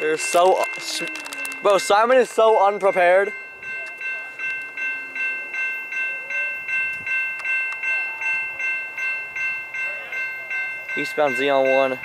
They're so, bro. Simon is so unprepared. Eastbound Z on one.